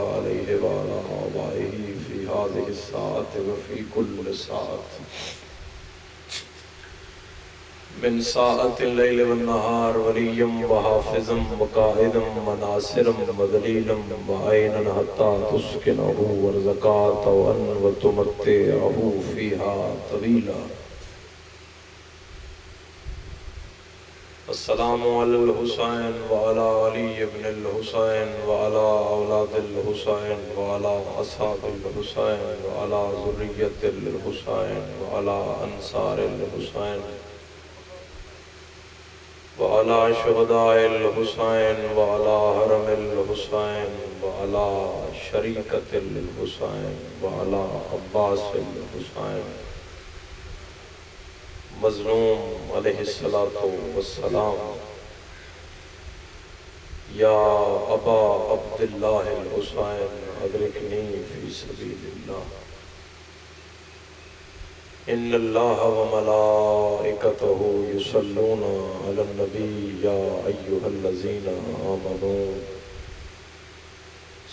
अलैहि व अला आबाइहि फ़ी हाज़िहि साअत व फ़ी कुल्ल साअत मिन साअतिल लैल वन नहार वलियम व हाफिज़म व काइदम व नासिरम व दलीलम व ऐनन हत्ता तुस्किनहु व ज़कातन व तुमत्तिअहु फीहा तवीला अस्सलामु अलल हुसैन व अला अली इब्न अल हुसैन व मजलूम अलैहिस्सलातु वस्सलाम। या अबा अब्दुल्लाह हुसैन अदरिकनी फ़ी सबीलिल्लाह। इन्नल्लाह व मलाइकतहु युसल्लूना अलन नबी या अय्युहल्लज़ीना आमनू।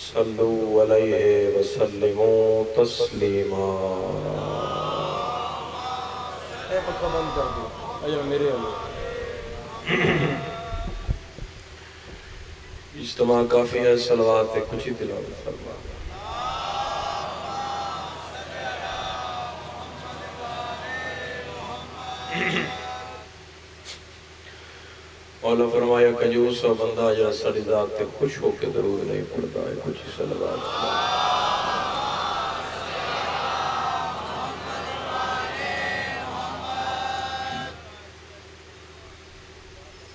सल्लु अलैहि व सल्लिमू तस्लीमा। ए पक्का बंद कर दो। अजर मेरे वाले इज्तमा काफ़ी है सलवात कुछ ही तिलावत फरमाया, कंजूस बंदा जरा साड़ी खुश होके ज़रूर नहीं पड़ता है, कुछ ही सलवात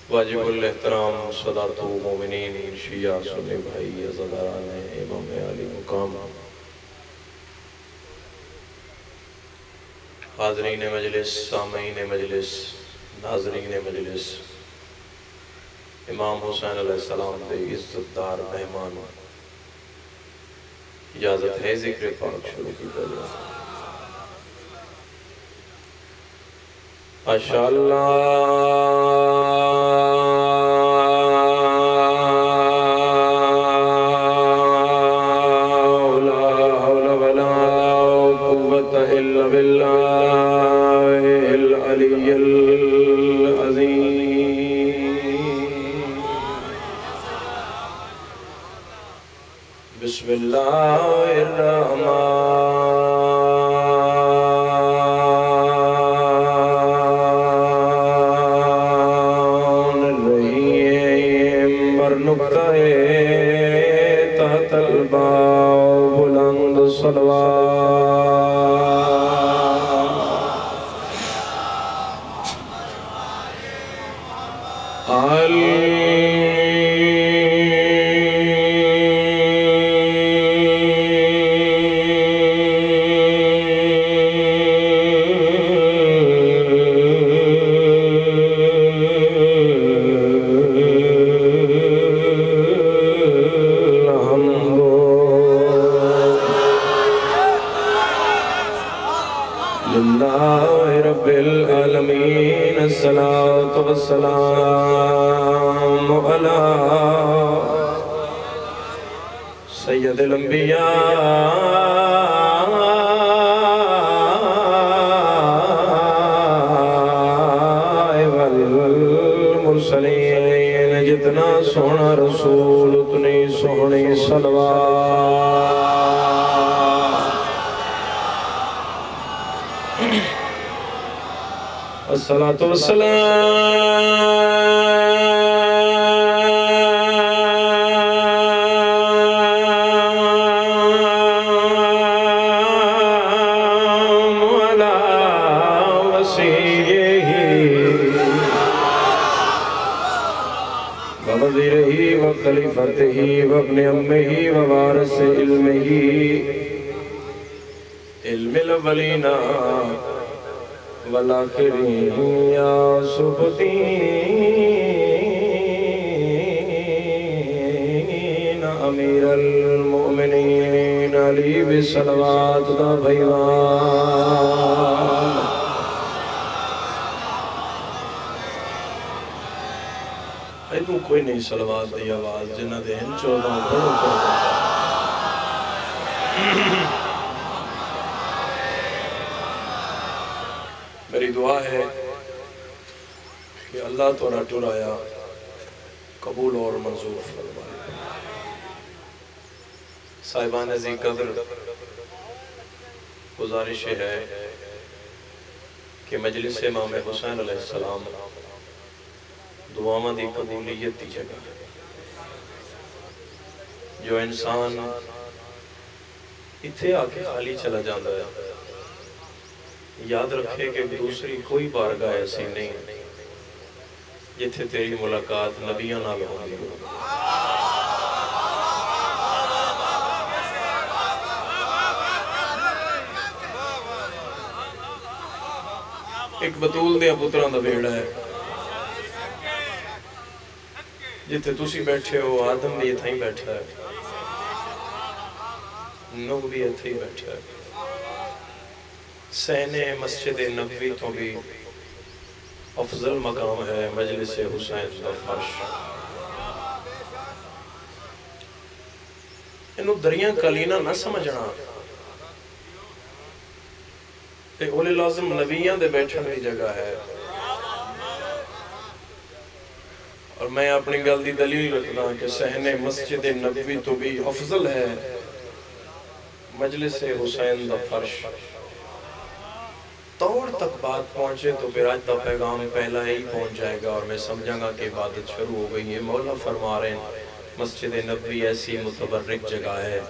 वाजिबुल एहतराम सदातो मोमिनीन शिया सुन्नी भाई अज़दारान इमाम अली, मुकाम। हाजरीन मजलिस, सामीन मजलिस, नाजरीन मजलिस, इमाम हुसैन अलैहिस्सलाम के इज्जतदार मेहमान। इजाज़त है ज़िक्र पाक शुरू की जाए माशाअल्लाह वस्सलाम अला सय्यदिल अंबिया वल मुरसलीन जितना सोना रसूल उतनी सोहनी सलवा अस्सलातु वस्सलाम अला वसीयही। ववज़ीरही व खलीफतही व इब्न अम्मिही व वारिस इल्मिही इल्मिल वलीना वला खिरिया सुबती अमीर मोमिनीन, अली बिसलवात दा भईवान इनू कोई नहीं सलवात की आवाज़, जिन्हें दिन चौदह पढ़ो चौदह दुआ है कि अल्लाह तोरा टुराया, कबूल और मंजूर फरमाए। साहिबान जी कदर गुजारिश है कि मजलिस इमाम हुसैन अलैहिस्सलाम दुआवां दी कबूलियत की जगह। जो इंसान इथे आके खाली चला जाता है याद रखे कि दूसरी कोई बारगाह ऐसी नहीं, जिथे तेरी मुलाकात नबिया नाल होंदी हो। एक बतूल दे पुत्रां दा बेड़ा है, जिथे तुसी बैठे हो, आदम भी इथे ही बैठा है, नूह भी इथे ही बैठा है। सहने मस्जिद नबी तो भी अफजल मकाम है मजलिस हुसैन का फर्श। इनू दरिया कलीना ना समझना। लाजम नबिया के बैठने की जगह है। और मैं अपनी गल की दलील रखना कि सहने मस्जिद नबी तो भी अफजल है मजलिस हुसैन का फर्श। तौड़ तक बात पहुँचे तो फिर आज का पैगाम पहला ही पहुँच जाएगा और मैं समझांगा कि इबादत शुरू हो गई है। मौला फरमा रहे हैं, मस्जिद नबी ऐसी मुतबरक जगह है,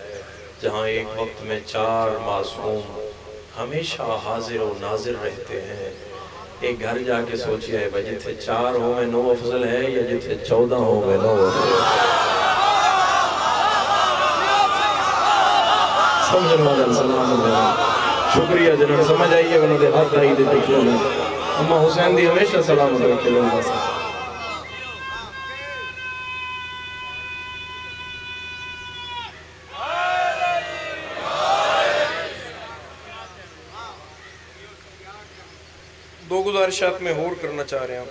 जहाँ एक वक्त में चार मासूम हमेशा हाजिर और नाजिर रहते हैं। एक घर जाके सोचिए, भाई जिथे चार हो में नौ अफजल है या जिथे चौदह हो में नौ अफजल। अलैकुम शुक्रिया जिन्होंने समझ है उन्होंने हाथ आई दे में अम्मा हुसैन दी हमेशा सलाम रखे लोग दो गुजारिशात में होर करना चाह रहा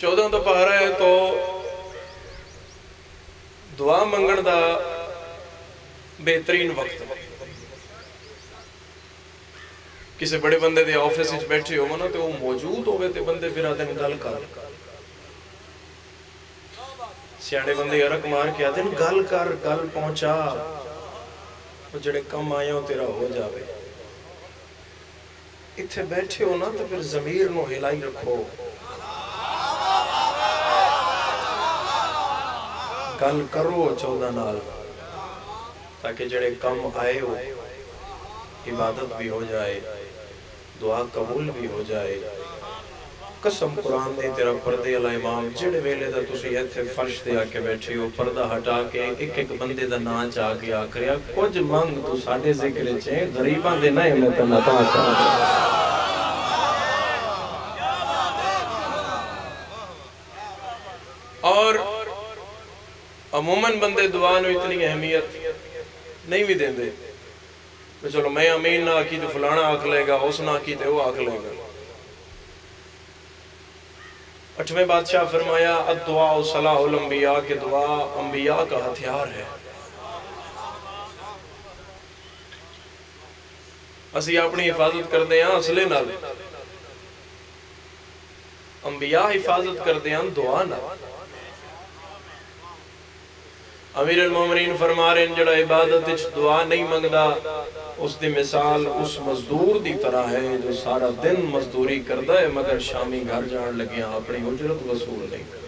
चौदह तो है तो दुआ मंगण का बेहतरीन वक्त किसी बड़े बंदे दे ऑफिस ਵਿੱਚ ਬੈਠੇ ਹੋ ਨਾ ਤੇ ਉਹ ਮੌਜੂਦ ਹੋਵੇ ਤੇ ਬੰਦੇ ਫਿਰ ਆਦੇ ਨੇ ਗੱਲ ਕਰ ਸਿਆਣੇ ਬੰਦੇ ਅਰਕ ਮਾਰ ਕੇ ਆਦੇ ਨੇ ਗੱਲ ਕਰ ਗੱਲ ਪਹੁੰਚਾ ਉਹ ਜਿਹੜੇ ਕੰਮ ਆਏ ਹੋ ਤੇਰਾ ਹੋ ਜਾਵੇ ਇੱਥੇ ਬੈਠੇ ਹੋ ਨਾ ਤਾਂ ਫਿਰ ਜ਼ਮੀਰ ਨੂੰ ਹਿਲਾਈ ਰੱਖੋ ਗੱਲ ਕਰੋ 14 ਨਾਲ ताकि जड़े कम आए हो, इबादत भी हो जाए, दुआ कबूल भी हो जाए। कसम कुरान ने तेरा पर्दे वाला इमाम जेड़े वेले दा तुसी इथे फर्श ते आके बैठे हो, पर्दा हटा के एक एक बंदे दा नाम चा के आखरिया कुछ मंग तू साडे ज़िक्र च गरीबां दे नहीं मैं तन्ना ता कर और अमूमन बंदे दुआ इतनी अहमियत नहीं भी देंगे तो चलो मैं अमीन ना आखी तो फलाना आख लेगा उस ना आखी तो वो आख लेगा अठवें बादशाह फरमाया अदुआ सलाहुल अंबिया के दुआ अंबिया का हथियार है ਅਸੀਂ ਆਪਣੀ ਹਿਫਾਜ਼ਤ ਕਰਦੇ ਹਾਂ ਅਸਲੇ ਨਾਲ ਅੰਬੀਆ ਹਿਫਾਜ਼ਤ ਕਰਦੇ ਹਨ ਦੁਆ ਨਾਲ अमीर मोमरीन फरमा रहे हैं, जड़ा इबादत दुआ नहीं मंगता उसकी मिसाल उस मजदूर की तरह है, जो सारा दिन मजदूरी करता है, मगर शामी घर जान लगे अपनी उजरत वसूल नहीं करता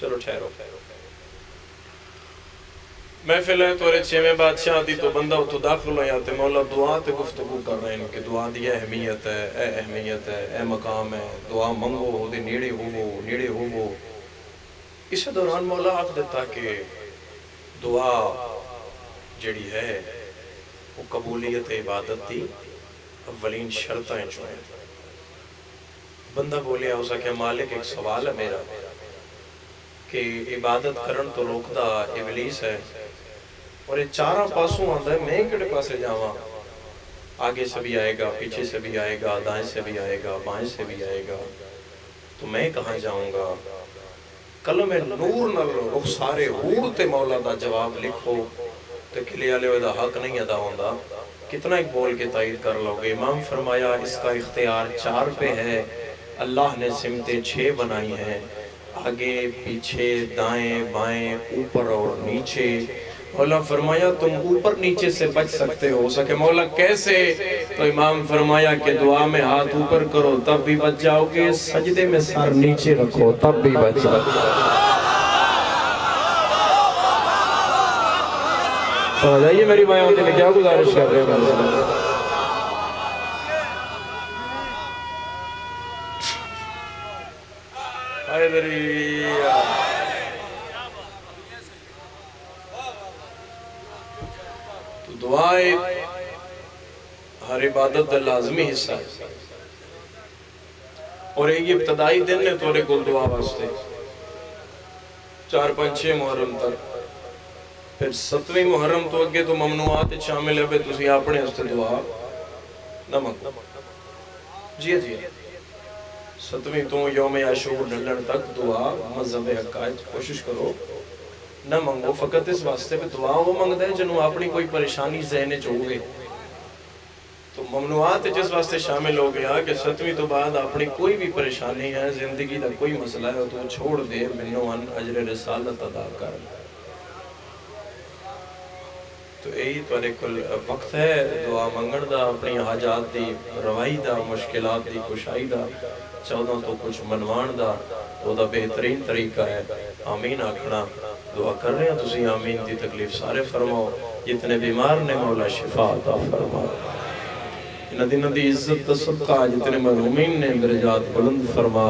चलो ठहरो। महफिल है तोरे बादशाह दी तो बंदा उतो दाखिल होया मौला दुआ कर रहे हैं कि दुआ अहमियत है ए अहमियत है ए मकाम है। दुआ मंगो नेड़े होवो नेड़े होवो। इस दौरान मौला आख कि दुआ जड़ी है वो कबूलियत इबादत दी अवलीन शर्तां है बंदा बोलिया उस आख्या मालिक, एक सवाल है मेरा, कि इबादत करन तो रोकता इबलीस है और ये चारों पासों आता है मैं किड़े पासे जावा आगे से भी आएगा, पीछे से भी आएगा, दाएँ से भी आएगा, बाएँ से भी आएगा। तो मैं कहाँ जाऊँगा? कलम नूर नल रुखसारे हूर ते मौला दा जवाब लिखो। तो किले वाले दा हक नहीं अदा होंदा। कितना एक बोल के तायद कर लोगे। इमाम फरमाया, इसका इख्तियार चार पे है। अल्लाह ने सिमतें छः बनाई हैं। आगे, पीछे, दाएँ, बाएँ, ऊपर और नीचे। मौला फरमाया, तुम ऊपर नीचे से बच सकते हो। सके मौला, कैसे? तो इमाम फरमाया कि दुआ में हाथ ऊपर करो, तब भी बच जाओगे। सजदे में सर नीचे रखो, तब भी बच जाओगे। आइए मेरी माया होती क्या गुजारिश कर रहे हो? तो दुआएँ, हर इबादत का लाजमी हिस्सा है। और एक इब्तदाई दिन ने थोड़े को दुआ वास्ते। चार पाँच छह मुहर्रम तक। फिर सतवीं मुहर्रम तो अगे तो ममनुआत शामिल है तुम अपने दुआ। न जी जी सतवीं तो योम आशूर ढलन तक दुआ मज़हब हकायत कोशिश करो। न मंगो फकत इस वास्ते भी दुआ वो मंगता है जिन्हों अपनी कोई परेशानी जहन च हो तो ममनुआत जिस वास्ते शामिल हो गया कि सतवीं तो बाद अपनी कोई भी परेशानी है, ज़िंदगी का कोई मसला है तो छोड़ दे, मैनू अन अजर रसालत अदा कर। तो यही थोड़े को वक्त है, दुआ मंगण का अपनी हाजात की रवाई का मुश्किल की कुशाई का चौदह तो कुछ मनवाण का तो बेहतरीन तरीका है। आमीन आखना। दुआ कर रहे हैं आमीन की तकलीफ़ सारे फरमाओ। जितने बीमार ने मौला शिफा अता फरमाओ। नदी नदी इज़्ज़त सदका जितने मरूमीन ने दरजात बुलंद फरमा।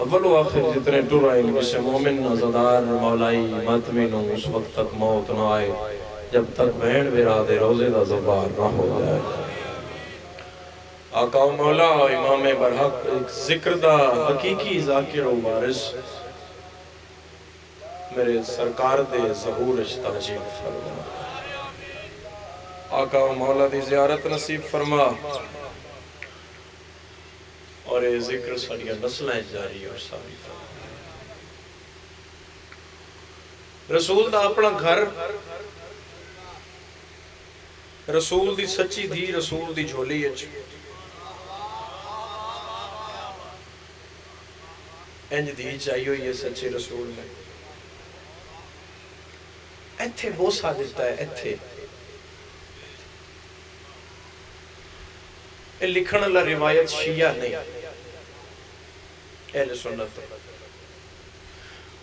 अव्वल आखिर जितने टुराइन किसे मोमिन नजदार मौलाई मतमिन उस वक्त तक मौत ना आए, जब तक बहन बिरा दे रोज़े का जबार ना हो जाए। आका मौला इमाम बरहक, ज़िक्र दा हकीकी जाकिर वारिस। मेरे सरकार दे ज़हूर ताजीब फरमा। आका मौला दी ज़ियारत नसीब फरमा। और ये ज़िक्र साड़ियाँ नस्लें जारी और सारी रसूल दा अपना घर, रसूल दी सच्ची धी रसूल दी झोली इंज धी चाहिए हुई है सच्चे रसूल ने। ਇੱਥੇ ਬੋਸਾ ਦਿੱਤਾ ਹੈ ਇੱਥੇ ਇਹ ਲਿਖਣ ਵਾਲਾ ਰਿਵਾਇਤ ਸ਼ੀਆ ਨਹੀਂ ਅਹਲੇ ਸੁਨਨਤ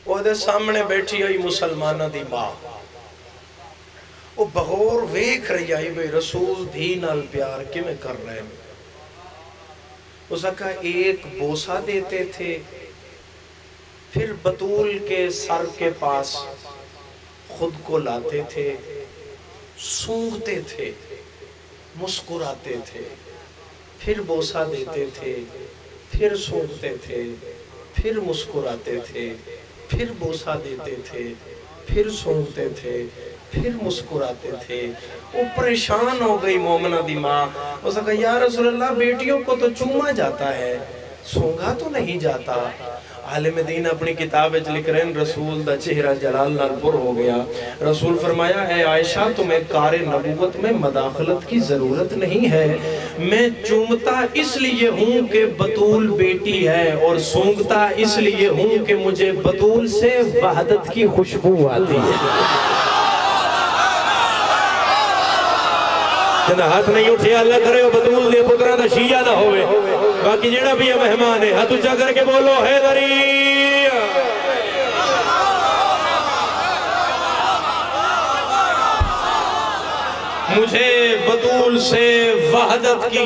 ਉਹਦੇ ਸਾਹਮਣੇ ਬੈਠੀ ਹੋਈ ਮੁਸਲਮਾਨਾਂ ਦੀ ਮਾਂ ਉਹ ਬਗੌਰ ਵੇਖ ਰਹੀ ਆਈ ਬਈ ਰਸੂਲ धी नाल प्यार किमें कर रहे हैं उसका एक बोसा देते थे फिर बतूल के सर के पास खुद को लाते थे, सूंघते थे, मुस्कुराते थे, फिर बोसा देते थे, फिर सूंघते थे, फिर मुस्कुराते थे, फिर बोसा देते थे, फिर सूंघते थे, फिर मुस्कुराते थे। वो परेशान हो गई मोमना दी माँ। उसका यार रसोल्ला बेटियों को तो चूमा जाता है, सूंघा तो नहीं जाता। आलिम दीन अपनी किताब लिख रहे हैं, रसूल का चेहरा जलाल नालपुर हो गया। रसूल फरमाया है आयशा, तुम्हें कार नबूवत में मदाखलत की ज़रूरत नहीं है। मैं चूमता इसलिए हूँ कि बतूल बेटी है और सूंघता इसलिए हूँ कि मुझे बतूल से वहदत की खुशबू आती है। हाथ नहीं उठे, अल्लाह करे बतूल दे पुत्रा का शीया ना होवे। बाकी जेड़ा भी है मेहमान, है हाथ उचा करके बोलो, है दरी मुझे बतूल से वहदत की।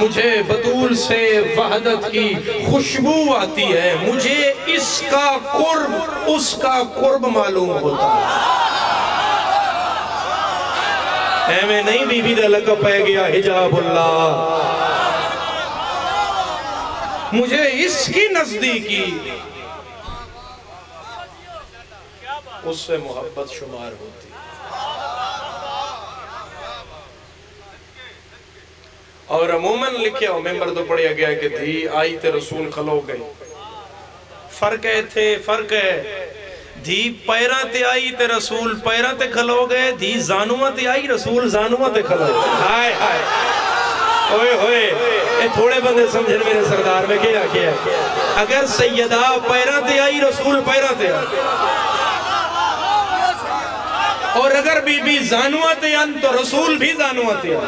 मुझे बतूल से वहदत की खुशबू आती है। मुझे इसका कुर्ब, उसका कुर्ब मालूम होता है। एवं नहीं बीबी का लकब पै गया हिजाबुल्ला। मुझे इसकी नजदीकी। उससे मोहब्बत शुमार होती। और अमूमन लिखे हो मेंबर तो पढ़िया गया कि धी आई ते रसूल खलो गए फ़र्क है, थे फ़र्क है। धी पैरा ते आई ते रसूल पैरा ते खलो गए धी जानुआ ते आई रसूल जानुआ ते खलो हाय हाय ओए होए ये थोड़े बंदे समझे मेरे सरदार में क्या किया अगर सैयदा पैरा ते आई रसूल पैरा ते आई और अगर बीबी जानुआ ते आन तो रसूल भी जानुआ ते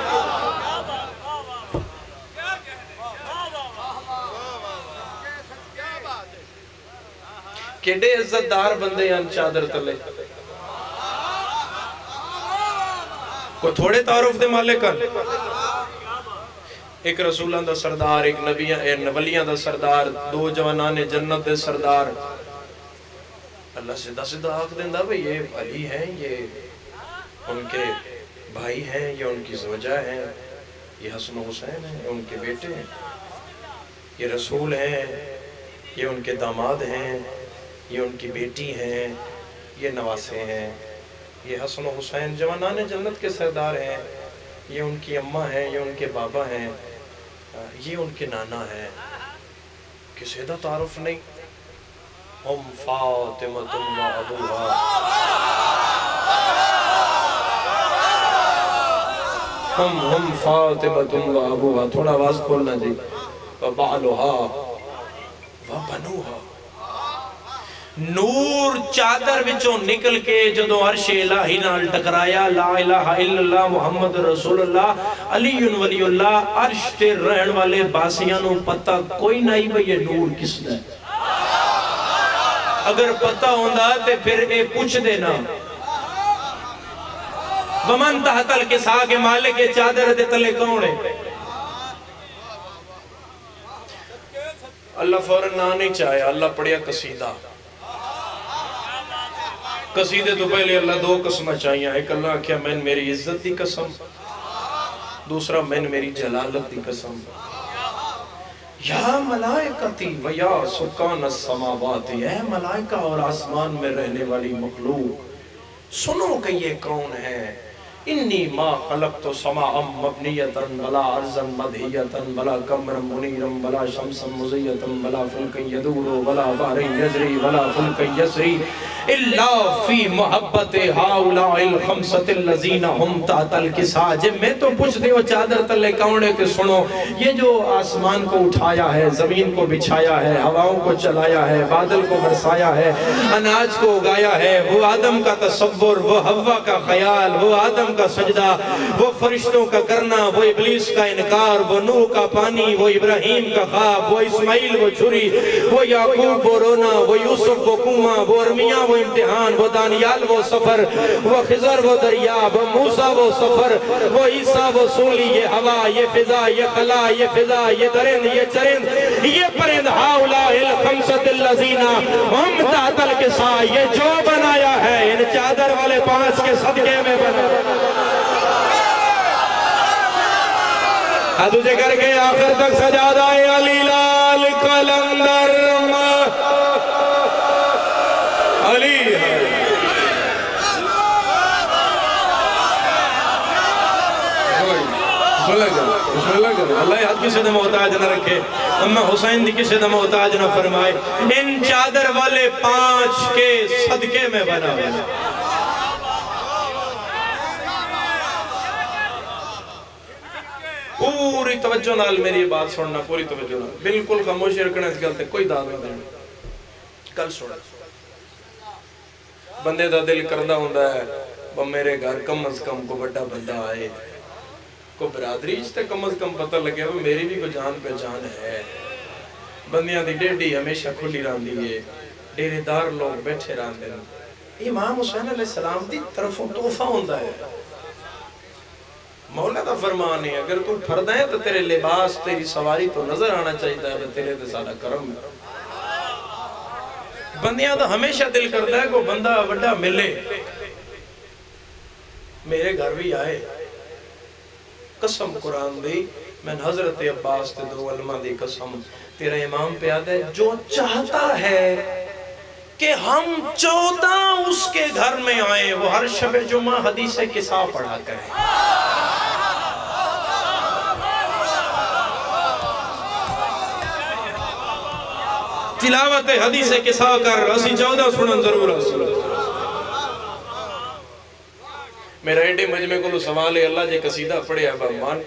आन केडे इज्जतदार बंदे हैं चादर तले को थोड़े तारुफ दे मालिक एक रसूलां दा सरदार एक नबियाँ ए नवलियाँ दा सरदार दो जवाना ने जन्नत दे सरदार अल्लाह सीधा सीधा आख देंदा भाई ये अली हैं ये उनके भाई हैं ये उनकी जोजा हैं ये हसन हुसैन हैं ये उनके बेटे हैं ये रसूल हैं ये उनके दामाद हैं ये उनकी बेटी हैं, ये नवासे हैं, ये हसन हुसैन जवाना जन्नत के सरदार हैं, ये उनकी अम्मा हैं, ये उनके बाबा हैं ये उनके नाना हैं। किसी का तारफ नहीं। हम फातिमा हम हम फातिमा थोड़ा आवाज़ खोलना जी। बालुहा। नूर चादर निकल के जो अर्श इलाही टकराया, ला इला मुहमद रसूल अल्लाह अली उन वली अर्श से रहने वाले बासियाँ पता कोई नहीं भाई नूर किसने अगर पता होता तो फिर ये पूछ देना अल्लाह फ़ौरन ना नहीं चाहिए अल्लाह पढ़िया कसीदा। कसीदे तो पहले अल्लाह दो कसम चाहिए एक अल्लाह आख्या, मैन मेरी इज़्ज़त की कसम। दूसरा, मैन मेरी जलालत की कसम। या मलाइकती वया है मलाइका और आसमान में रहने वाली मखलूक, सुनो कि ये कौन है? इन्नी मा खलक तो समा अम मबनियतन, बला अर्जन मदहियतन बला कमरम मुनीरम, बला शमसम मुज़ियतन बला फुल्कन यदूरो, बला बहरन यजरी, बला फुल्कन यसरी इल्ला फ़ी मोहब्बत हाउलाइल खमसतिल लजीना हम तातल किसाज। मैं तो पूछ दियो चादर तले कौने के सुनो। ये जो आसमान को उठाया है, ज़मीन को बिछाया है, हवाओं को चलाया है, बादल को बरसाया है, अनाज को उगाया है, वो आदम का तस्वुर, वो हवा का ख्याल, वो आदम का सजदा, वो फरिश्तों का करना, वो इबलीस का इनकार, वो नूह का पानी, वो इब्राहिम का ख्वाब, वो इस्माइल, वो छुरी, वो याकूब, वो रोना, वो यूसुफ, वो कुमा, वो अरमिया, वो इम्तिहान, वो दानियाल, वो सफ़र, वो खिजर, वो दरिया, वो मूसा, वो सफ़र, वो ईसा, वो सूली, ये हवा, ये फिजा, ये कला ये फिजा, ये दरिंद, ये चरिंद, ये परिंद हाउला हम तातल के सा ये जो बनाया है, इन चादर वाले पाँच के सदके में बना तुझे करके आखिर तक सजादा है अली लाल कलंदर अली। ने रखे? अम्मा हुसैन दी किसी ने मोहताज न फरमाए? इन चादर वाले पाँच के सदके में बना पूरी तवज्जो नाल मेरी बात सुनना, पूरी तवज्जो नाल। बिल्कुल खामोशी रखना इस गल ते कोई दाद नहीं देना। कल सुन। बंदे दा दिल करदा हुंदा है वो मेरे घर कम अज कम को बड़ा बंदा आए। को बरादरी च कम अज कम पता लगे वो मेरी भी कोई जान पहचान है। बंदियाँ दी डेडी हमेशा खुली रहंदी है। डेरेदार लोग बैठे रहंदे ने। इमाम हुसैन सलाम दी तरफों तोहफा हुंदा है। मौला का फरमान है, अगर तू फरदा है तो तेरे लिबास, तेरी सवारी तो नज़र आना चाहिए है तेरे ते साडा करम बंदियाँ तो हमेशा दिल करता है को बंदा बड़ा मिले। मेरे घर भी आए। कसम कुरान दी, मैं हज़रत अब्बास ते दो अलमा दी कसम। तेरा इमाम पे याद है जो चाहता है कि हम चौदह उसके घर में आए, वो हर शब जुमा हदीस किसा पढ़ा करें। तिलावत हदीस किसा कर असी चौदह सुनन ज़रूर मेरा एडे मजमे को सवाल है, अल्लाह जे कसीदा पढ़िया मान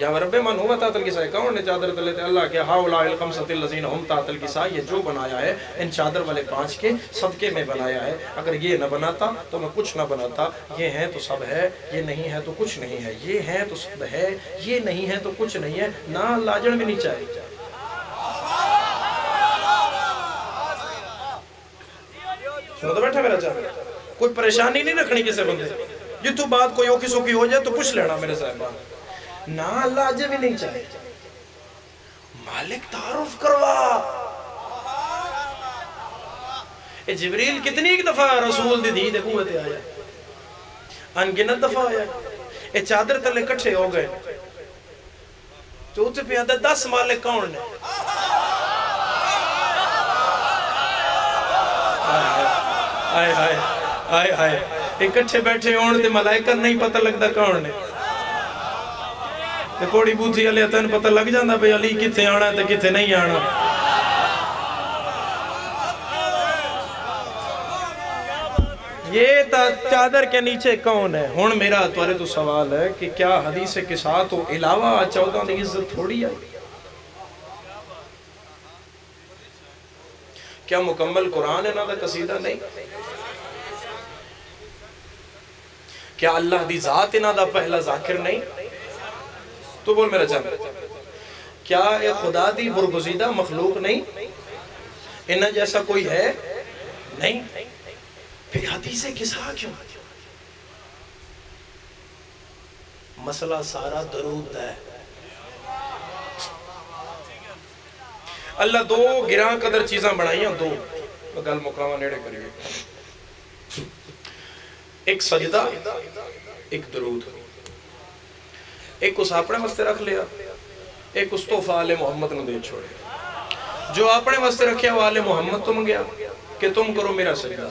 या रब्बे मन हुआ तातल किसा कौन ने चादर तले ते? अल्लाह के हाउला खमसतिल लजीन हम, तातल किसा ये जो बनाया है, इन चादर वाले पाँच के सदके में बनाया है। अगर ये न बनाता तो मैं कुछ न बनाता। ये है तो सब है, ये नहीं है तो कुछ नहीं है। ये है तो सब है, ये नहीं है तो कुछ नहीं है। ना लाजन भी नहीं चाहिए। सुनो तो बैठा मेरा चाह कोई परेशानी नहीं रखनी किसी बंदे जितू बात कोई ओखी सोखी हो जाए तो पूछ लेना मेरे साहब ना अल्लाह अजय भी नहीं चाहे। मालिक तारुफ करवा। जिब्रील कितनी एक दफ़ा रसूल दी दे कुएँ आया। अनगिनत दफ़ा आया। ए, चादर तले इकट्ठे हो गए। चौथे पे आंदा दस मालिक कौन ने हाय हाय हाय हाय इकट्ठे बैठे होने ते मलाइका नहीं पता लगता कौन ने ਤੇ ਕੋੜੀ ਬੂਥੀ ਵਾਲੇ ਤੈਨੂੰ ਪਤਾ ਲੱਗ ਜਾਂਦਾ ਬਈ ਅਲੀ ਕਿੱਥੇ ਆਣਾ ਤੇ ਕਿੱਥੇ ਨਹੀਂ ਆਣਾ ये चादर के नीचे कौन है हूं मेरा तुरे तो सवाल है कि क्या हदीस के साथ तो इलावा चौदह की इज्जत थोड़ी है क्या मुकम्मल कुरान है ना कसीदा नहीं? क्या अल्लाह दी जात इन्हों का पहला जाकिर नहीं? तो बोल मेरा चंद। क्या ये खुदा दी बुरगुजीदा मखलूक नहीं? इन्हें जैसा कोई है नहीं? फिर हदीसे किसा क्यों? मसला सारा दरूद है। अल्लाह दो गिरा कदर चीजा बनाई दो। गल मुकावा नेड़े एक सजदा, एक दरूद। एक उस अपने वास्ते रख लिया, एक उस तोहफा आले मोहम्मद दे छोड़े जो अपने वास्ते रखे वो आले मोहम्मद तुम गया कि तुम करो मेरा सजदा।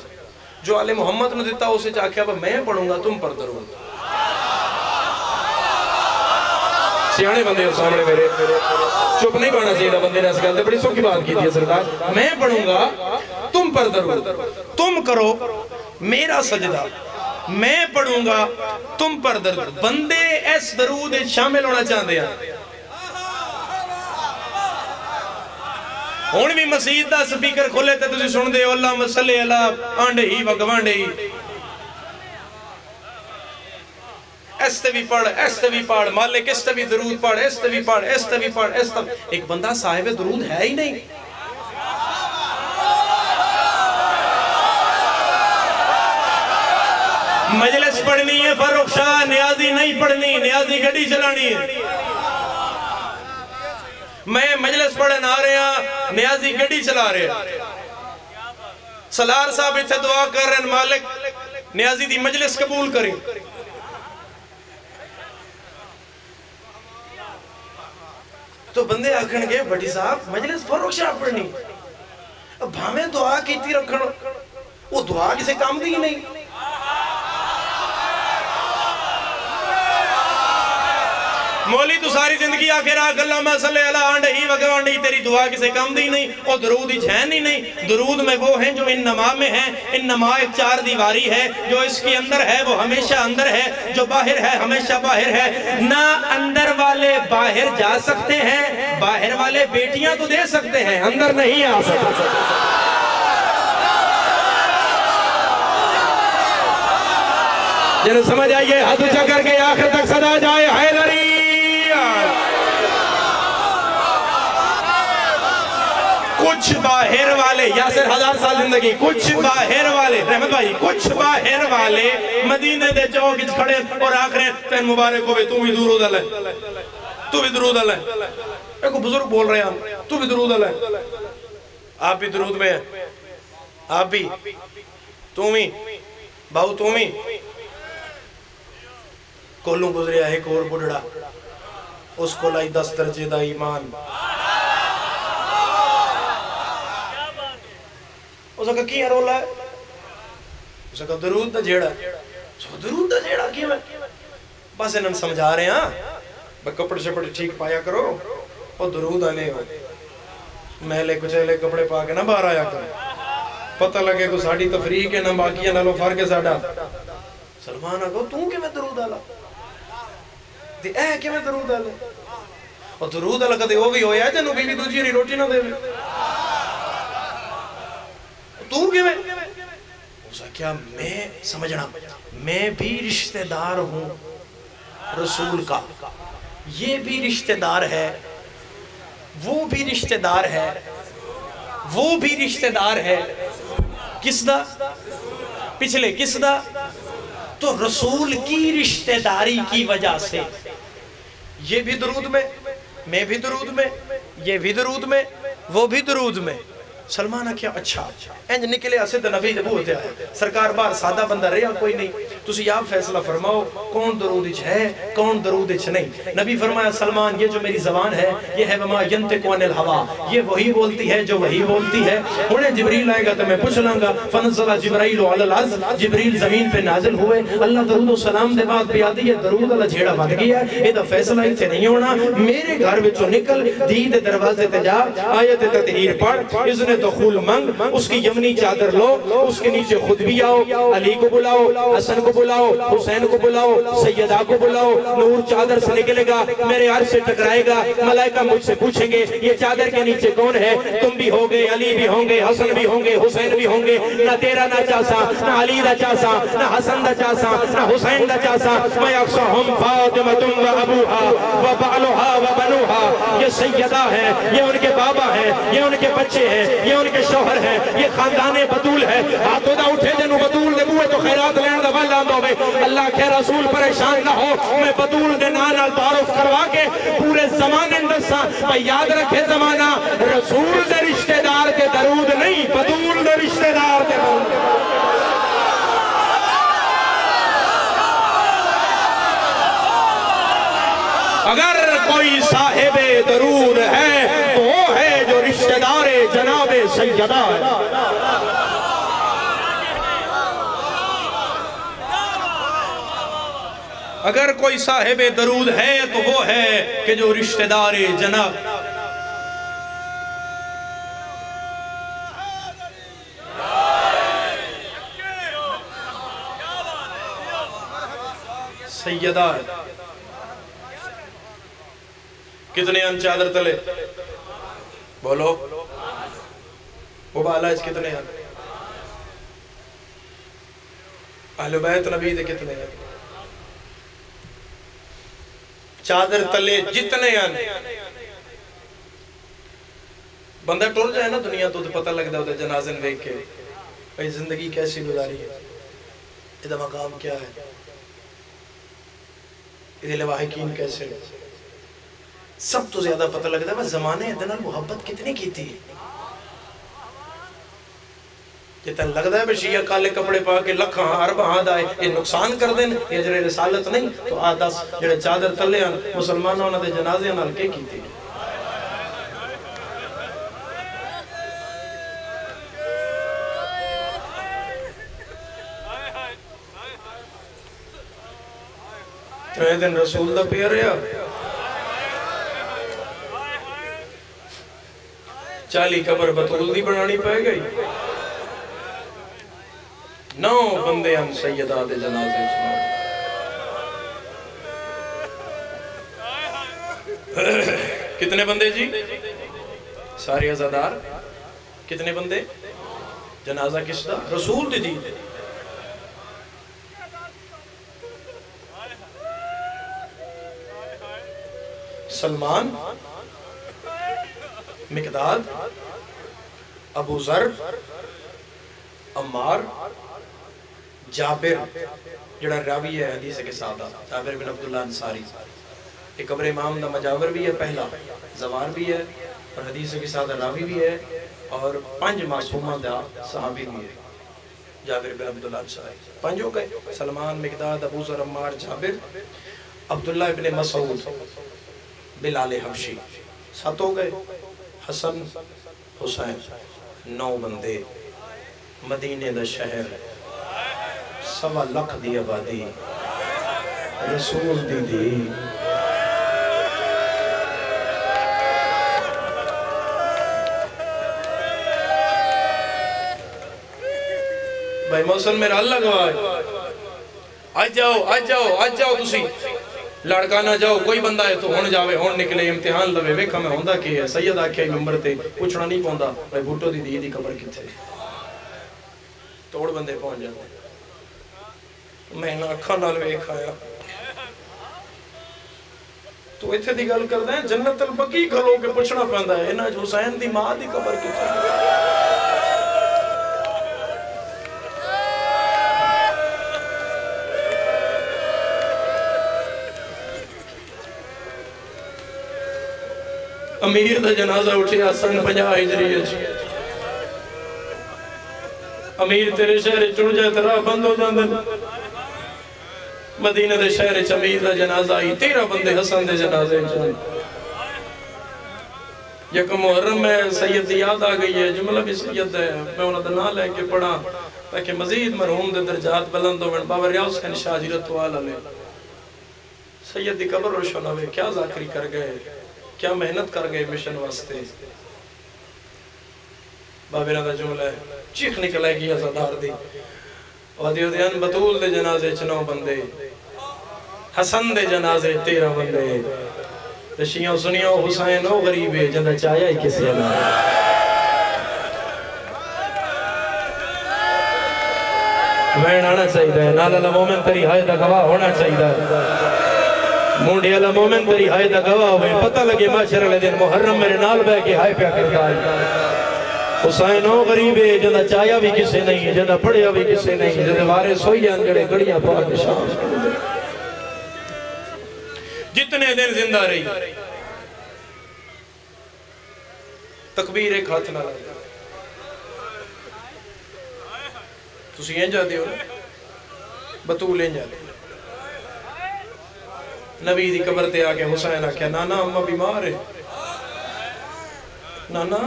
जो आले मोहम्मद ने दिता उसे आख्या मैं पढ़ूँगा तुम पर दरूद। सियाने बंदे सामने मेरे। चुप नहीं करना चाहिए बंदे ने इस गल बड़ी सौखी बात की थी सरकार। मैं पढ़ूँगा, तुम पर दरूद तुम करो, मेरा सजदा। मैं पढ़ूँगा, तुम पर दर्द। बंदे इस दरूद शामिल होना चाहते हैं। हूँ भी मसीद का स्पीकर खोले तो तुम सुनते हो, अल्लाह मसले अल्लाह आंडे ही वगवांडे ही। इस भी पढ़, इस भी पढ़, मालिक, इस भी दरूद पढ़, इस भी पढ़, इस भी पढ़, इस एक बंदा दरूद है ही नहीं। मजलिस पढ़नी है, फरूख शाह, न्याजी नहीं पढ़नी, न्याजी गड्डी चलानी है। मैं मजलिस पढ़न आ रहा, न्याजी गड्डी चला रहे। सलार साहब इतने दुआ कर रहे मालिक, न्याजी दी मजलिस कबूल करें। तो बंदे गए बड़ी साहब, मजलिस फरूख पढ़नी। भावे दुआ की रखन वो दुआ किसी काम की नहीं? मौली तू सारी ज़िंदगी आखिर अल्लाह मसले अला आंड ही भगवान ही तेरी दुआ किसे कम दी नहीं और दरूद ही है नहीं नहीं दरूद में वो हैं जो इन नमा में है इन नमा एक चार दीवारी है जो इसके अंदर है वो हमेशा अंदर है जो बाहर है हमेशा बाहर है ना अंदर वाले बाहर जा सकते हैं बाहर वाले बेटियाँ तो दे सकते हैं अंदर नहीं आ सकते जिन्हें समझ आइए हाथ ऊँचा करके आखिर तक सदा जाए कुछ बाहर वाले, यासर हज़ार साल ज़िंदगी, कुछ बाहर वाले, रहमत भाई, कुछ बाहर वाले मदीने दे चौक खड़े और आख रहे तेन मुबारक हो तू भी दूर उदल है। तू भी दरूद अल है। बुज़ुर्ग बोल रहे हैं, तू भी दरूद अल आप भी दरूद में है। आप भी। तू भी। भाऊ, तू भी। कोलू गुजरिया एक और बुढ़ड़ा। उसको लाई दस दर्जे का ईमान। उसका की रोला? है उसका दरूद दा जेड़ा? सो दरूद दा जेड़ा? की मैं बस इन्हन समझा रहे हैं बस कपड़े शपड़े ठीक पाया करो, और दरूद आने हो। मैले कुचेले कपड़े पा के ना बाहर आया कर। पता लगे को साड़ी तफरीक है ना बाकी नालों फ़र्क है साडा सलमान आगो तू किवें दरूद आला? ते ए किवें दरूद आले? और दरूद आला कदे वो भी होया जनु बीवी दूजी रोटी ना देवे? तू क्या मैं समझना? मैं भी रिश्तेदार हूँ रसूल का। ये भी रिश्तेदार है, वो भी रिश्तेदार है, वो भी रिश्तेदार है। किसदा? पिछले किसदा? तो रसूल की रिश्तेदारी की वजह से। ये भी दरूद में, मैं भी दरूद में, ये भी दरूद में, वो भी दरूद में। सलमान आख्या अच्छा इंज निकले असे तो नबी जबू होते सरकार बाहर सादा बंदा रहा कोई नहीं। तुसी आप फैसला फरमाओ, कौन दरूद है, कौन दरूद नहीं? नबी फरमाया, सलमान, ये जो मेरी जबान है, ये है वमा यंतिक अनिल हवा। ये वही बोलती है जो वही बोलती है। हुने जिब्रील आएगा तो मैं पूछ लांगा, फनज़ला जिब्राइल अलल अर्ज़ जिब्रील ज़मीन पे नाजिल हुए। अल्लाह दरूद सलाम दे बाद भी आती है, दरूद वाला झेड़ा बन गया एदा फैसला इथे नहीं होना। मेरे घर विचों निकल दी दे दरवाजे ते जा, आयत ततहीर पढ़। इसने तो खूल मंग, उसकी यमनी चादर लो, उसके नीचे खुद भी आओ, अली को बुलाओ, हसन को बुलाओ, हुसैन को बुलाओ, सैयदा को बुलाओ, नूर चादर से निकलेगा, मेरे अर्श से टकराएगा, मलाइका मुझसे पूछेंगे, ये चादर के नीचे कौन है? तुम भी होगे, अली भी होंगे, हसन भी होंगे, हुसैन भी होंगे, ना तेरा ना चासा ना अली दा चासा ना हसन दा चासा ना हुसैन दा चासा मैं अक्सहुम फातिमतुम व अबूहा, व बालुहा व बनुहा, ये सैयदा है, ये उनके बाबा है, ये उनके बच्चे हैं ये उनके शोहर है, ये खानदान बतूल है। हाथों दा उठे जनु बतूल दे मुँह तो खैरात लेन दा वल आंदा होवे। अल्लाह के रसूल परेशान ना हो, मैं बतूल दे नाम नाल तारुफ करवा के पूरे जमाने दसा भाई याद रखे जमाना, रसूल दे रिश्तेदार के दरूद नहीं, बतूल दे रिश्तेदार के दरूद। अगर कोई साहेब दरूद है रिश्तेदार जनाब सैयदा है अगर कोई साहेब दरूद है तो वो है कि जो रिश्तेदार जनाब। सैयदा है कितने अन चादर तले? बोलो वो बाला इस कितने अन अहले बैत नबी दे कितने अन चादर तले जितने अन बंदा टुर जाए ना दुनिया तो पता लगता है जनाजे वेख के भाई जिंदगी कैसी गुजारी है ਇਹਦਾ मकाम क्या है ਇਹਦੇ ਲਵਾਹਿਕੀਨ कैसे ਸਭ ਤੋਂ ਜ਼ਿਆਦਾ ਪਤਾ ਲੱਗਦਾ ਵਾ ਜ਼ਮਾਨੇ ਇਹਦੇ ਨਾਲ ਮੁਹੱਬਤ ਕਿਤਨੀ ਕੀਤੀ ਜੇ ਤੈਨੂੰ ਲੱਗਦਾ ਹੈ ਬਸ਼ੀਆ ਕਾਲੇ ਕੱਪੜੇ ਪਾ ਕੇ ਲੱਖਾਂ ਅਰਬਾਂ ਦਾ ਇਹ ਨੁਕਸਾਨ ਕਰਦੇ ਨੇ ਇਹ ਜਿਹੜੇ ਰਸਾਲਤ ਨਹੀਂ ਤਾਂ ਆ ਦਸ ਜਿਹੜੇ ਚਾਦਰ ਤੱਲੇ ਹਨ ਮੁਸਲਮਾਨਾਂ ਉਹਨਾਂ ਦੇ ਜਨਾਜ਼ਿਆਂ ਨਾਲ ਕੀ ਕੀਤੀ ਤਰੇ ਦਿਨ ਰਸੂਲ ਦਾ ਪਿਆਰ ਰਿਹਾ चाली ਕਬਰ ਬਤੂਲ ਦੀ ਬਣਾਣੀ ਪੈ ਗਈ ਨੌ ਬੰਦੇ ਹਨ ਸੈਯਦਾ ਦੇ ਜਨਾਜ਼ੇ कितने बंदे जी? सारे अजादार कितने बंदे? जनाजा किसका रसूल दी जी Salman? Miqdad, Abu Zar, Ammar, Jabir जड़ा रावी है हदीस के साथ जाबिर बिन अब्दुल्ला अंसारी। एक कब्र इमाम दा मजावर भी है, पहला जवार भी है, और हदीस के साथ रावी भी है, और पंज मासूमा दा सहाबी भी है, जाबिर बिन अब्दुल्ला अंसारी। पंज हो गए, Salman, Miqdad, Abu Zar, Ammar, Jabir Abdullah इब्ने मसूद बिलाल हबशी सात हो गए हसन हुसैन, नौ बंदे मदीने का शहर, सवा लख की आबादी, रसूल दी भाई मौसम मेरा अल्लाह गवाह आ जाओ आ जाओ आ जाओ तुम लड़का ना जाओ, कोई बंदा है तो हुन जावे हुन निकले, इम्तिहान लवे। वेखा मैं होंदा की है? सैयद आख्या नंबर ते पूछना नहीं पौंदा, भाई भुट्टो दी दी दी कब्र किथे तोड़ बंदे पहुँच जाते। मैं अखा नाल आया। तो इथे दी गल करदा है जन्नत बकी खलो के पूछना पैंदा है इना हुसैन दी माँ दी कब्र अमीर जनाजा उठिया सन पंजाह हिजरी अमीर तेरे शहर चुड़ जाए तो राह बंद हो जाते मदीने के शहर च अमीर का जनाजा आई, तेरह बंदे हसन के जनाजे यक मुहर्रम में सैयद याद आ गई है, जुमला भी सैयद है। मैं उन्होंने नाम लेके पढ़ा, ताकि मजीद मरहूम के दर्जात बुलंद हो बाबा रियाज खान शाह जीरत वाले सैयद की कब्र रोशन हो क्या जाकरी कर गए? क्या मेहनत कर गए मिशन वास्ते? बाबेरा का जुमला है चीख निकल आएगी अजादार दी। और बतूल दे जनाजे च नौ बंदे। हसन दे जनाजे तेरह बंदे। ते शियों सुनियो हुसैन, ओ गरीब है, जंदा चाया ही किसी ना वैन आना चाहिए नाला मोमिन तेरी हाय दा गवाह होना चाहिए मुंडे वाला मोमिन तेरी हाय का गवाह हो पता लगे माशर वाले दिन मुहर्रम मेरे नाल बह के हाय प्या करता है। हुसैन ओ गरीब है जदा चाया भी किसे नहीं है जदा पढ़या भी किसे नहीं जदे वारे सोई जान जड़े गड़ियाँ पा जितने दिन ज़िंदा रही, तकबीर एक हाथ ना तुम इंज आते हो बतूल इंजा आते नबी की कबर से आके हुसैन आख्या नाना अम्मा बीमार है। नाना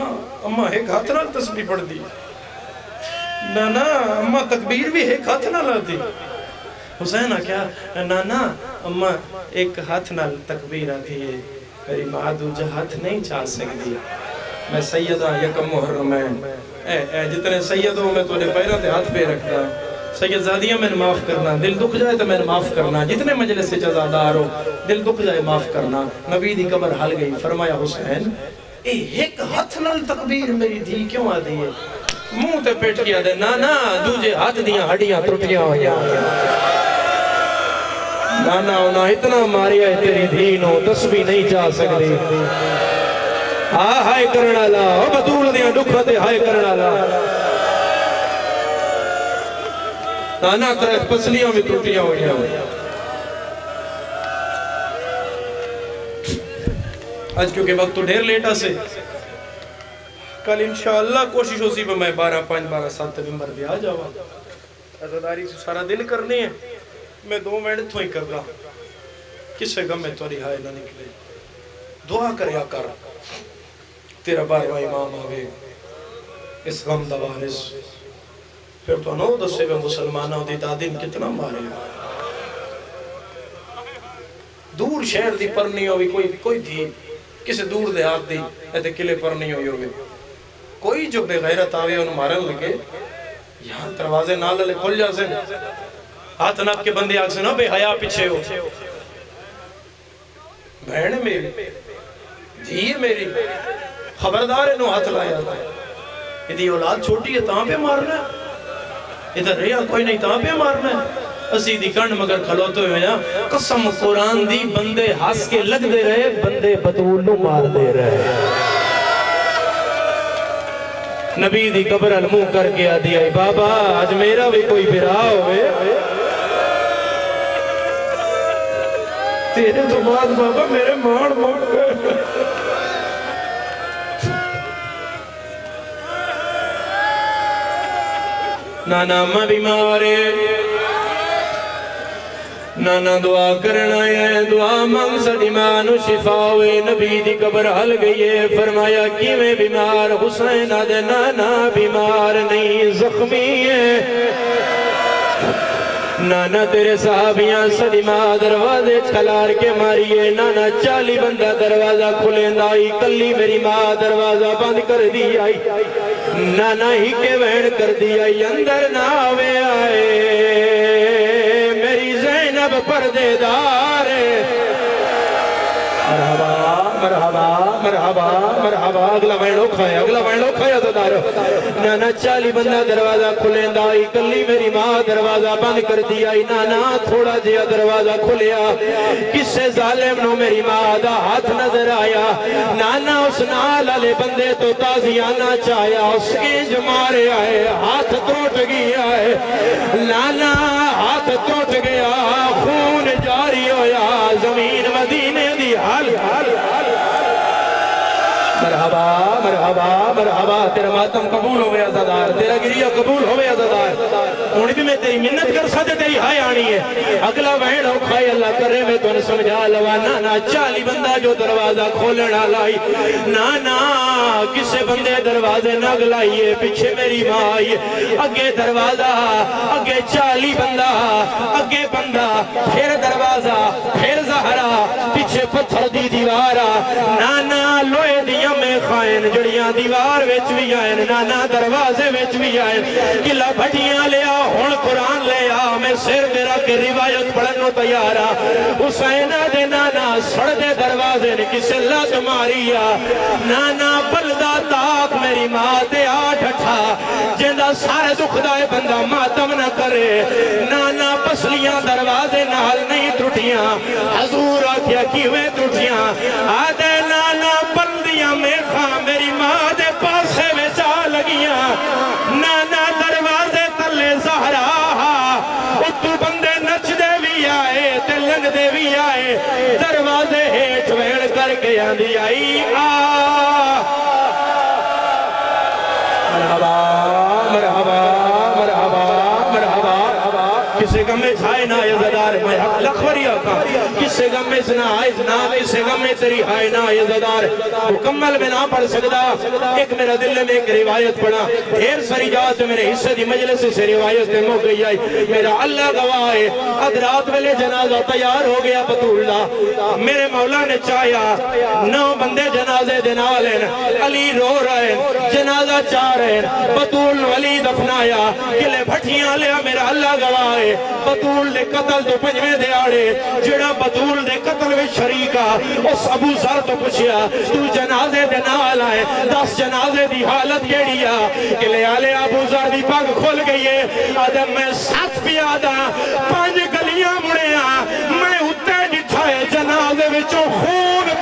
अम्मा एक हथ न तस्वीर पढ़ती नाना अम्मा तकबीर भी एक हथ न लाती हुसैन आख्या नाना अम्मा एक हथ न तकबीर आती है। मेरी माँ दूजा हथ नहीं चाह सकती मैं सैयदा यकम मुहर्रम है। ए, ए, जितने सैयद हो मैं तेरे पैरों से हाथ पे रखता सैयद जादिया मैंने माफ़ करना, दिल दुख जाए तो मैंने माफ़ करना, जितने मजलिस से जजादार हो, दिल दुख जाए माफ़ करना। नबी दी कब्र हल गई, फरमाया, हुसैन, एक हाथ नाल तकबीर मेरी धी क्यों आती है? मुँह ते पेट किया दे ना ना दूजे हाथ दियाँ हड्डियाँ टुटियाँ होया ना ना उन्हें इतना मारिया है, तेरी धी नो तस्बीह नहीं जा सकती हा हाय करण वाला ओ बतूल दियाँ दुख ते हाय करण वाला ना ना कर पसलियाँ भी टुटियाँ होया आज क्योंकि वक्त तो ढेर लेट से। कल इंशाल्लाह कोशिश होसी पे मैं बारह पाँच बारह सात नवंबर पे आ जावा। अजादारी से सारा दिन करनी है। मैं दो मिनट तो ही कर रहा किसे गम में तुम्हारी हाय ना निकले। दुआ करया कर। तेरा बारवा इमाम आवे इस गम दा वारिस। फिर तो दसे वे मुसलमानों दी दादिन कितना मारे दूर शहर दी परनी होवी, कोई कोई थी किसी दूर दे हाथ दी इतने किले पर नहीं हुई होगी कोई जो बेगैरत आवे, उन मारन लगे। यहाँ दरवाजे ना लले खुल जासे हाथ नाप के बंदे आग से ना, बेहया पीछे हो। बहन मेरी धी मेरी, खबरदार इन्हों हाथ लाया यदि औलाद छोटी है, तां पे मारना इधर रहा कोई नहीं तां पे मारना असी दी कण मगर खलोते हुए ना कसम कुरान दी बंदे हंस के लगदे रहे बंदे बतूल नु मार दे रहे नबी दी कब्र अल मुँह करके आदि आई बाबा आज मेरा भी कोई बिरा होवे तेरे तो बाद बाबा मेरे मार मार नाना अम्मा बीमार है नाना दुआ करना है, दुआ मंग सदी माँ शिफा हो नबी दी कब्र हल गई है, फरमाया, किवें बीमार? हुसैन आदे नाना बीमार, नहीं जख्मी है। नाना तेरे साहबियाँ सदीमा दरवाजे खलार के मारिए, नाना चाली बंदा दरवाज़ा खुलेंदा आई कली मेरी माँ दरवाज़ा बंद कर दी आई। नाना ही के वहन कर दी आई, अंदर ना आवे आए, मेरी जैनब पर्देदार मरहबा मरहबा। मरहबा मरहबा, अगला वैन औखा है, अगला वैन औखा है अदादार नाना चाली बंदा दरवाज़ा खुलेंदा, आई मेरी माँ दरवाज़ा बंद कर दिया आई नाना थोड़ा जिहा दरवाज़ा खुलिया। किसे जालिम नो मेरी माँ दा हाथ नज़र आया। नाना उस नाल वाले बंदे तो ताजियाना चाया उसके जमारे आए, हाथ त्रोट गया है। नाना हाथ त्रोट गया, खून जारी होया, ज़मीन मदीने दी हाल हाल। मरहबा मरहबा मरहबा, तेरा मातम कबूल हो गया अजादार, तेरा गिरिया कबूल हो गया अजादार। हुन भी मैं तेरी मिन्नत कर सकते तेरी हाय आनी है। अगला वहन औखा है, अल्लाह करे, मैं तुम समझा लवा। ना ना चाली बंदा जो दरवाज़ा खोलने लाई ना ना किसे बंदे दरवाजे न गलाइए, पीछे मेरी माँ आई अगे दरवाज़ा अगे चाली बंदा अगे बंदा, फिर दरवाज़ा, फिर जहरा, पीछे पत्थर दी दीवार नाना, लोहे दिया में खायन जड़ियाँ दीवार विच भी आए नाना दरवाजे विच भी आए किला भटियाँ लिया हुन कुरान ले आ, मैं सिर तेरा के रिवायत पढ़न तैयार आ। हुसैन दे नाना सड़दे दरवाजे ने किसे लत मारी आ। नाना बलदा ताक मेरी माँ ते आ ठठा ज़िंदा सारे दुख दा बंदा मातम न करे। नाना पसलियाँ दरवाजे नाल नहीं त्रुटियाँ हजूर आख्या, किवें त्रुटियाँ आदे बल्दियाँ मेखा मेरी माँ में लगियाँ। नाना दरवाजे थले सहारा उतू बंदे नचदे भी आए, ते लंघदे भी आए। दरवाजे हेठ करके आई, आ मरहबा मरहबा मरहबा मरहबा किसे गम में छाए ना यजदार मैं हक लखवरी आका गम ना मुकम्मल में ना पढ़ सकदा, एक मेरा दिल में एक रिवायत पढ़ा ढेर सारी जात मेरे हिस्से दी मजलिस से रिवायत में गई आई। मेरा अल्लाह गवाह है। अद रात वेले जनाजा तैयार हो गया बतूल मेरे मौला ने चाया, नौ बंदे जनाजे दे नाल अली रो रहे जनाजा चाह रहे बतूल अली दफनाया किले भट्टियाँ लिया, मेरा अल्लाह गवाह है। बतूल दे कत्ल तो पंजवें दिहाड़े जेड़ा बतूल दे कत्ल में शरीक आ, उस अबू जर तो पूछया, तू जनाजे दे नाल आए, दस जनाजे दी हालत केड़ी आ? किले आले अबू जर दी पग खुल गई है आदम मैं सच पिया दा पाँच गलियाँ मुड़िया मैं उत्ते डिठा जनाजे विचों खून